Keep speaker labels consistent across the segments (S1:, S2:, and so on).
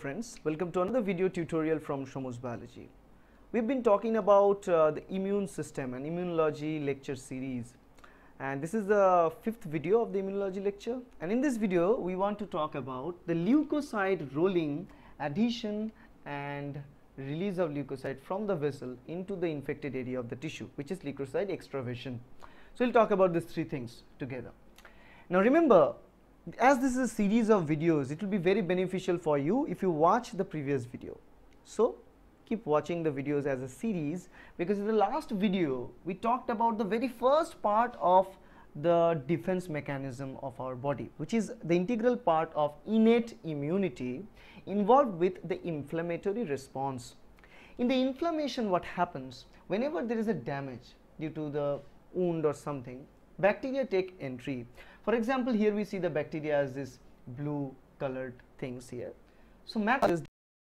S1: friends, welcome to another video tutorial from Shomu's Biology. We've been talking about uh, the immune system and immunology lecture series and this is the fifth video of the immunology lecture and in this video we want to talk about the leukocyte rolling adhesion and release of leukocyte from the vessel into the infected area of the tissue which is leukocyte extravasation. So we'll talk about these three things together. Now remember as this is a series of videos it will be very beneficial for you if you watch the previous video. So keep watching the videos as a series because in the last video we talked about the very first part of the defense mechanism of our body which is the integral part of innate immunity involved with the inflammatory response. In the inflammation what happens whenever there is a damage due to the wound or something bacteria take entry for example, here we see the bacteria as this blue colored things here. So macrophages,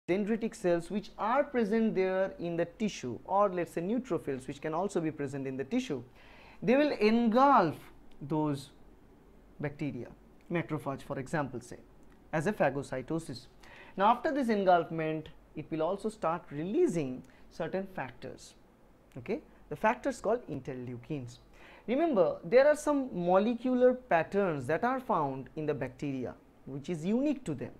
S1: dendritic cells which are present there in the tissue or let's say neutrophils which can also be present in the tissue, they will engulf those bacteria, macrophage for example say as a phagocytosis. Now after this engulfment it will also start releasing certain factors, okay. The factors called interleukins. Remember, there are some molecular patterns that are found in the bacteria which is unique to them.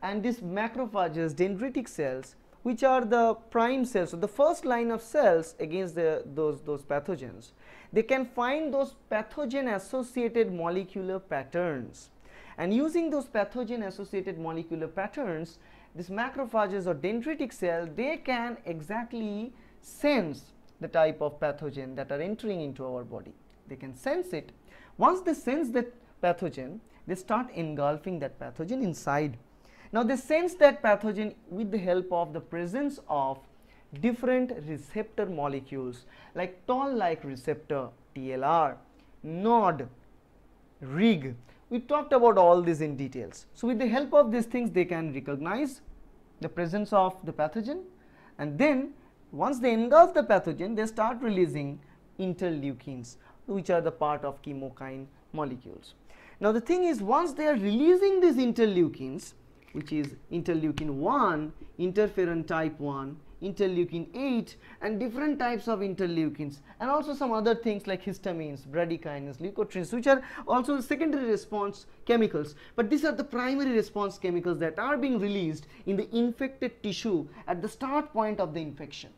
S1: And these macrophages, dendritic cells which are the prime cells, so the first line of cells against the, those, those pathogens, they can find those pathogen associated molecular patterns. And using those pathogen associated molecular patterns, these macrophages or dendritic cell, they can exactly sense the type of pathogen that are entering into our body they can sense it. Once they sense that pathogen, they start engulfing that pathogen inside. Now they sense that pathogen with the help of the presence of different receptor molecules like toll-like receptor TLR, NOD, RIG. We talked about all these in details. So with the help of these things they can recognize the presence of the pathogen and then once they engulf the pathogen they start releasing interleukins which are the part of chemokine molecules. Now the thing is once they are releasing these interleukins which is interleukin 1, interferon type 1, interleukin 8 and different types of interleukins and also some other things like histamines, bradykinin, leukotrienes which are also secondary response chemicals but these are the primary response chemicals that are being released in the infected tissue at the start point of the infection.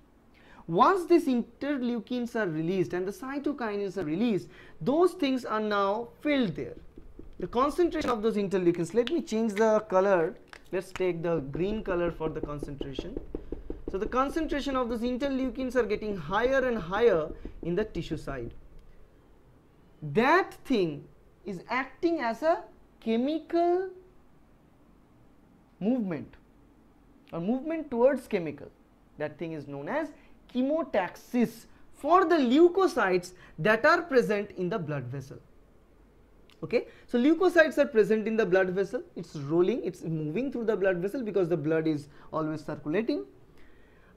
S1: Once these interleukins are released and the cytokines are released, those things are now filled there. The concentration of those interleukins, let me change the color, let's take the green color for the concentration. So the concentration of those interleukins are getting higher and higher in the tissue side. That thing is acting as a chemical movement or movement towards chemical. That thing is known as chemotaxis for the leukocytes that are present in the blood vessel. Okay? So leukocytes are present in the blood vessel. It's rolling it's moving through the blood vessel because the blood is always circulating.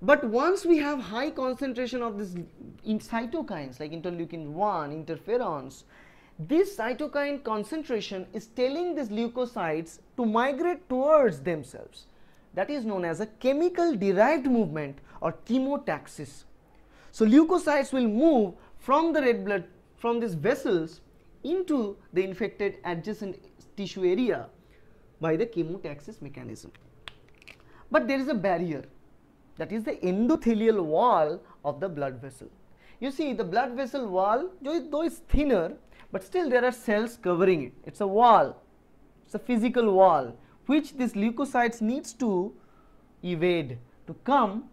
S1: But once we have high concentration of this in cytokines like interleukin 1 interferons this cytokine concentration is telling these leukocytes to migrate towards themselves that is known as a chemical derived movement or chemotaxis. So leukocytes will move from the red blood from these vessels into the infected adjacent tissue area by the chemotaxis mechanism. But there is a barrier that is the endothelial wall of the blood vessel. You see the blood vessel wall though it's thinner but still there are cells covering it. It's a wall, it's a physical wall which this leukocytes needs to evade to come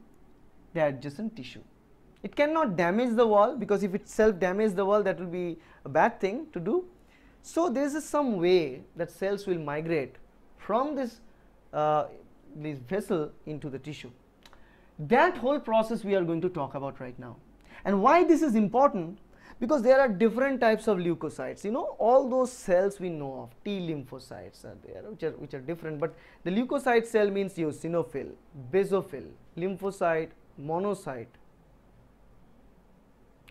S1: the adjacent tissue. It cannot damage the wall because if it self damage the wall that will be a bad thing to do. So there is some way that cells will migrate from this, uh, this vessel into the tissue. That whole process we are going to talk about right now. And why this is important because there are different types of leukocytes. You know all those cells we know of T lymphocytes are there which are which are different. But the leukocyte cell means eosinophil basophil lymphocyte monocyte.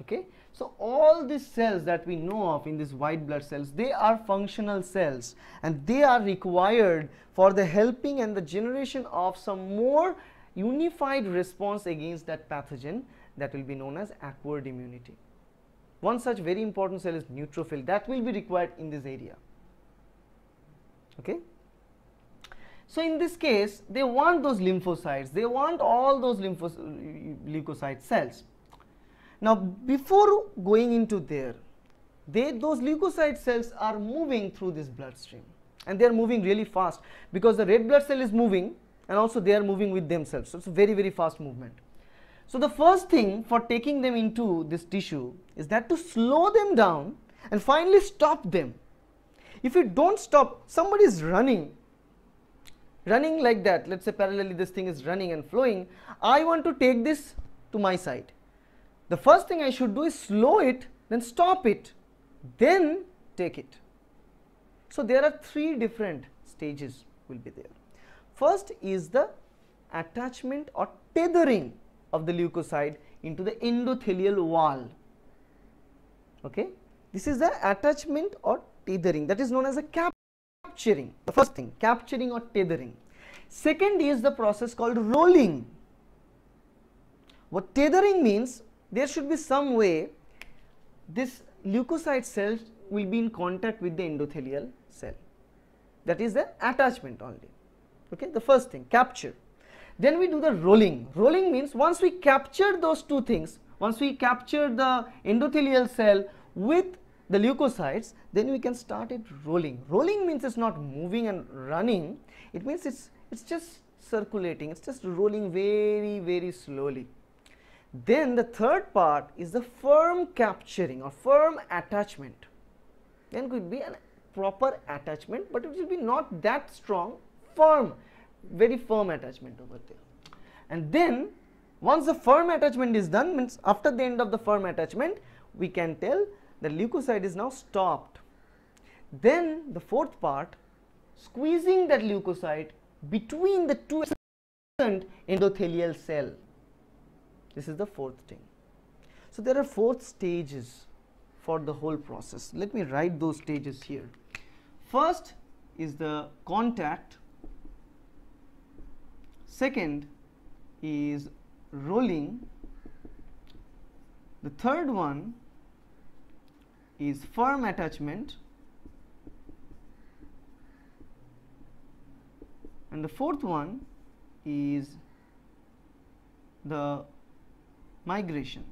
S1: Okay? So all these cells that we know of in these white blood cells they are functional cells. And they are required for the helping and the generation of some more unified response against that pathogen that will be known as acquired immunity one such very important cell is neutrophil that will be required in this area okay so in this case they want those lymphocytes they want all those leukocyte cells now before going into there, they those leukocyte cells are moving through this bloodstream and they are moving really fast because the red blood cell is moving and also they are moving with themselves. So it's a very very fast movement. So the first thing for taking them into this tissue is that to slow them down and finally stop them. If you don't stop, somebody is running, running like that, let's say parallelly this thing is running and flowing, I want to take this to my side the first thing I should do is slow it, then stop it, then take it. So there are three different stages will be there. First is the attachment or tethering of the leukocyte into the endothelial wall. Okay, this is the attachment or tethering that is known as a capturing. The first thing, capturing or tethering. Second is the process called rolling. What tethering means there should be some way this leukocyte cell will be in contact with the endothelial cell that is the attachment only okay the first thing capture then we do the rolling. Rolling means once we capture those two things once we capture the endothelial cell with the leukocytes then we can start it rolling. Rolling means it's not moving and running. It means it's it's just circulating. It's just rolling very very slowly. Then the third part is the firm capturing or firm attachment. Then could be a proper attachment, but it will be not that strong, firm, very firm attachment over there. And then once the firm attachment is done, means after the end of the firm attachment, we can tell the leukocyte is now stopped. Then the fourth part, squeezing that leukocyte between the two endothelial cell this is the fourth thing. So there are four stages for the whole process. Let me write those stages here. First is the contact. Second is rolling. The third one is firm attachment. And the fourth one is the migration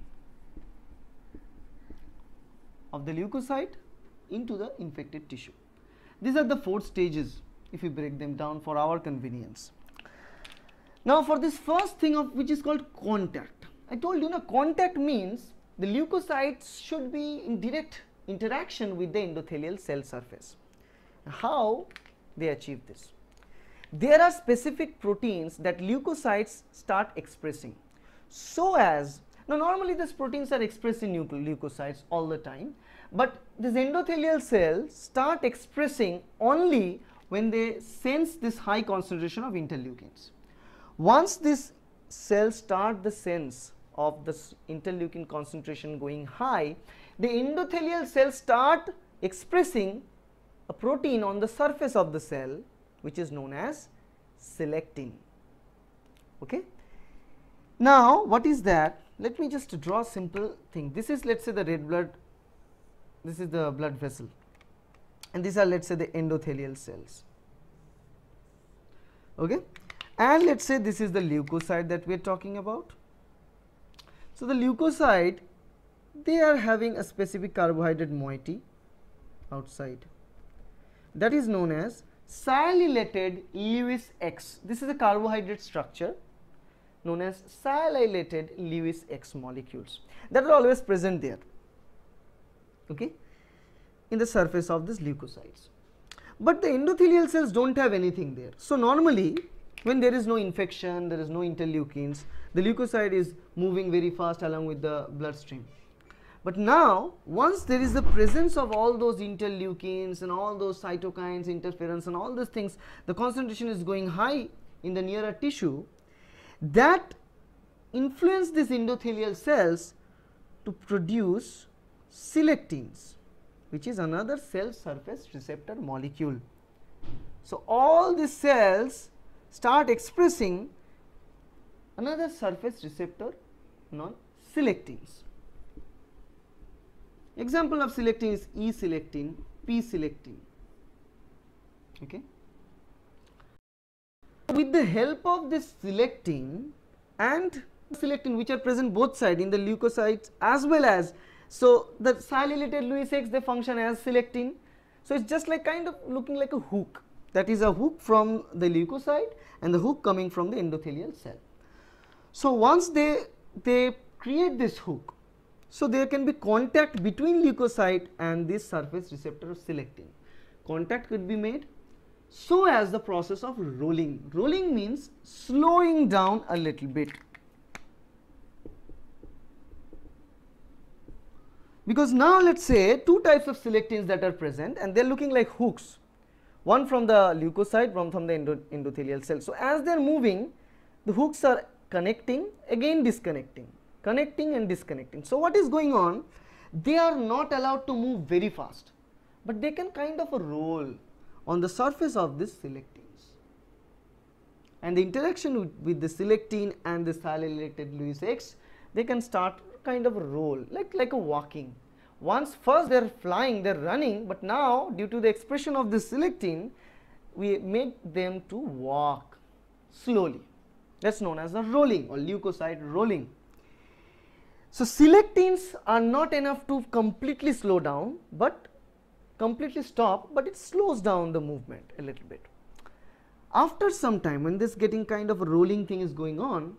S1: of the leukocyte into the infected tissue. These are the four stages if we break them down for our convenience. Now for this first thing of which is called contact. I told you now contact means the leukocytes should be in direct interaction with the endothelial cell surface. How they achieve this? There are specific proteins that leukocytes start expressing so as now normally these proteins are expressed in leukocytes all the time but these endothelial cells start expressing only when they sense this high concentration of interleukins. Once this cells start the sense of this interleukin concentration going high, the endothelial cells start expressing a protein on the surface of the cell which is known as selectin. Okay? Now, what is that? Let me just draw a simple thing. This is let us say the red blood, this is the blood vessel and these are let us say the endothelial cells. Okay? And let us say this is the leukocyte that we are talking about. So, the leukocyte they are having a specific carbohydrate moiety outside that is known as sialylated Lewis X. This is a carbohydrate structure known as sialylated Lewis X molecules that are always present there okay in the surface of these leukocytes but the endothelial cells don't have anything there so normally when there is no infection there is no interleukins the leukocyte is moving very fast along with the bloodstream but now once there is the presence of all those interleukins and all those cytokines interferons and all these things the concentration is going high in the nearer tissue that influence these endothelial cells to produce selectins which is another cell surface receptor molecule. So, all these cells start expressing another surface receptor known selectins. Example of selectin is E selectin, P selectin. Okay. With the help of this selectin and selectin which are present both side in the leukocytes as well as so the sialylated Lewis X they function as selectin. So it's just like kind of looking like a hook that is a hook from the leukocyte and the hook coming from the endothelial cell. So once they they create this hook so there can be contact between leukocyte and this surface receptor of selectin. Contact could be made so as the process of rolling. Rolling means slowing down a little bit because now let us say two types of selectins that are present and they are looking like hooks one from the leukocyte one from the endothelial cell. So, as they are moving the hooks are connecting again disconnecting connecting and disconnecting. So, what is going on they are not allowed to move very fast, but they can kind of roll on the surface of this selectins and the interaction with, with the selectin and the sialylated Lewis X they can start kind of a roll like like a walking once first they are flying they are running but now due to the expression of this selectin we make them to walk slowly that is known as the rolling or leukocyte rolling. So, selectins are not enough to completely slow down, but completely stop, but it slows down the movement a little bit. After some time when this getting kind of a rolling thing is going on,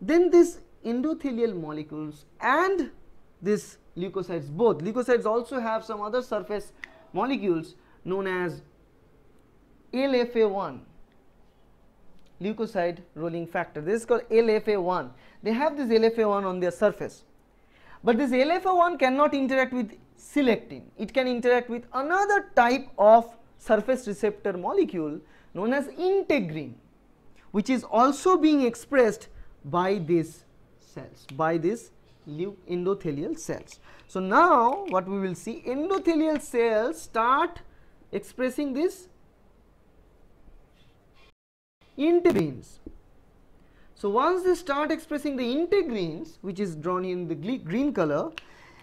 S1: then this endothelial molecules and this leukocytes both. Leukocytes also have some other surface molecules known as LFA1 leukocyte rolling factor. This is called LFA1. They have this LFA1 on their surface. But this LFA1 cannot interact with selectin. It can interact with another type of surface receptor molecule known as integrin which is also being expressed by these cells, by these endothelial cells. So, now what we will see endothelial cells start expressing this integrins. So, once they start expressing the integrins which is drawn in the green color,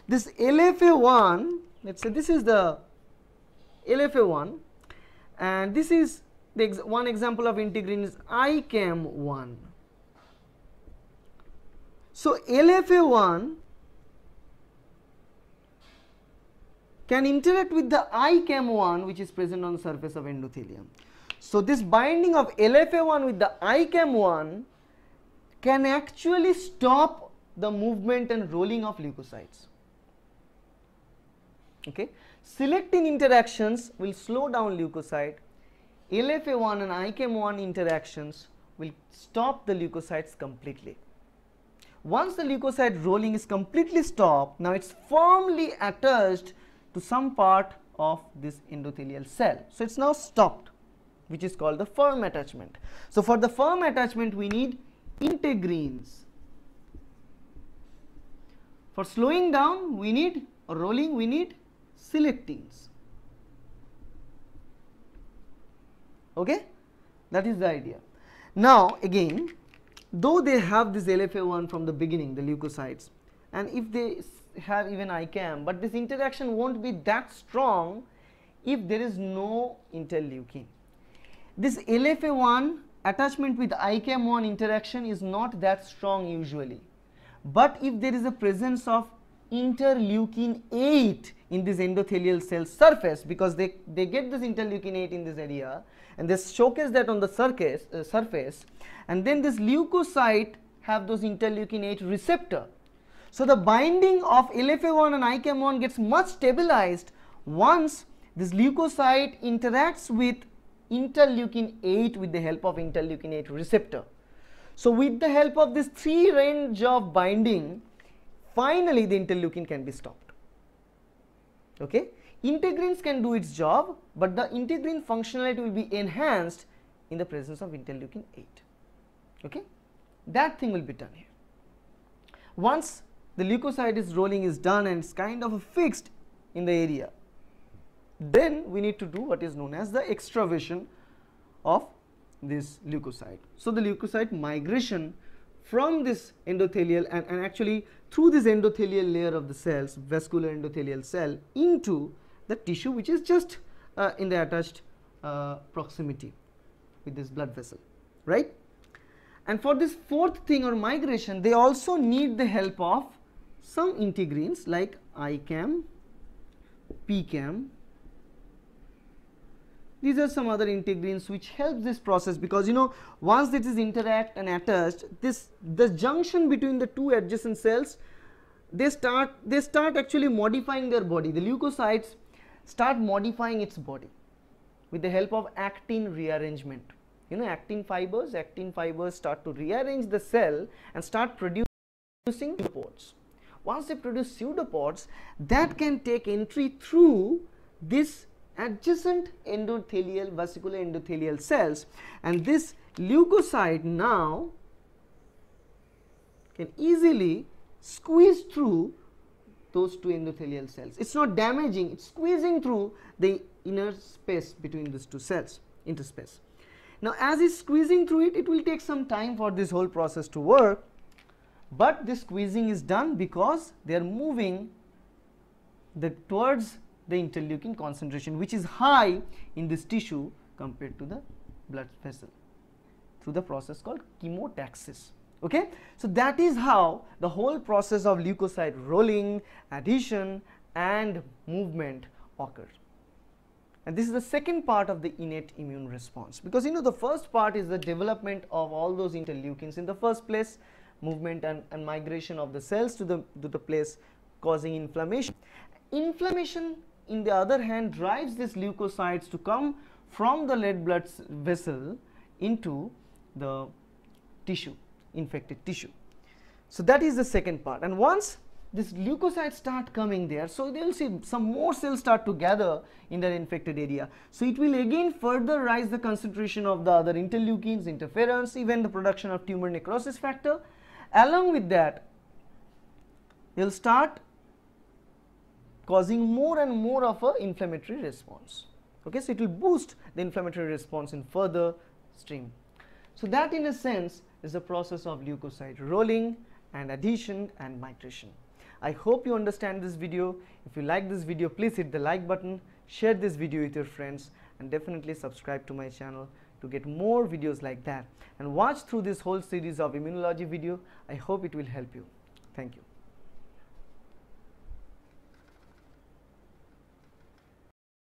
S1: this LFA1 let us say this is the LFA1 and this is the ex one example of integrin is ICAM1. So, LFA1 can interact with the ICAM1 which is present on the surface of endothelium. So, this binding of LFA1 with the ICAM1 can actually stop the movement and rolling of leukocytes. Okay. Selectin interactions will slow down leukocyte, LFA1 and ICAM1 interactions will stop the leukocytes completely. Once the leukocyte rolling is completely stopped, now it is firmly attached to some part of this endothelial cell. So, it is now stopped which is called the firm attachment. So, for the firm attachment we need integrins. For slowing down we need or rolling we need selectins. Okay? That is the idea. Now, again though they have this LFA1 from the beginning the leukocytes and if they have even ICAM, but this interaction won't be that strong if there is no interleukin. This LFA1 attachment with ICAM1 interaction is not that strong usually, but if there is a presence of interleukin 8 in this endothelial cell surface because they, they get this interleukin 8 in this area and they showcase that on the surface, uh, surface and then this leukocyte have those interleukin 8 receptor so, the binding of LFA1 and ICAM1 gets much stabilized once this leukocyte interacts with interleukin 8 with the help of interleukin 8 receptor. So, with the help of this three range of binding, finally the interleukin can be stopped. Okay? Integrins can do its job, but the integrin functionality will be enhanced in the presence of interleukin 8. Okay? That thing will be done here. Once the leukocyte is rolling is done and it's kind of fixed in the area then we need to do what is known as the extravasation of this leukocyte. So, the leukocyte migration from this endothelial and, and actually through this endothelial layer of the cells vascular endothelial cell into the tissue which is just uh, in the attached uh, proximity with this blood vessel right. And for this fourth thing or migration they also need the help of some integrins like ICAM, PECAM these are some other integrins which help this process because you know once this is interact and attached this the junction between the two adjacent cells they start they start actually modifying their body. The leukocytes start modifying its body with the help of actin rearrangement. You know actin fibers actin fibers start to rearrange the cell and start producing pseudopods once they produce pseudopods that can take entry through this adjacent endothelial vesicular endothelial cells and this leukocyte now can easily squeeze through those two endothelial cells. It is not damaging, it is squeezing through the inner space between these two cells, interspace. Now, as it's squeezing through it, it will take some time for this whole process to work, but this squeezing is done because they are moving the towards the interleukin concentration which is high in this tissue compared to the blood vessel through the process called chemotaxis. Okay? So, that is how the whole process of leukocyte rolling, adhesion and movement occurs. And this is the second part of the innate immune response because you know the first part is the development of all those interleukins in the first place movement and, and migration of the cells to the, to the place causing inflammation. Inflammation in the other hand drives these leukocytes to come from the red blood vessel into the tissue infected tissue. So, that is the second part and once this leukocytes start coming there. So, they will see some more cells start to gather in that infected area. So, it will again further rise the concentration of the other interleukins, interferons, even the production of tumor necrosis factor. Along with that, they will start causing more and more of a inflammatory response. Okay, so it will boost the inflammatory response in further stream. So that in a sense is the process of leukocyte rolling and adhesion and migration. I hope you understand this video. If you like this video, please hit the like button, share this video with your friends and definitely subscribe to my channel to get more videos like that and watch through this whole series of immunology video. I hope it will help you. Thank you.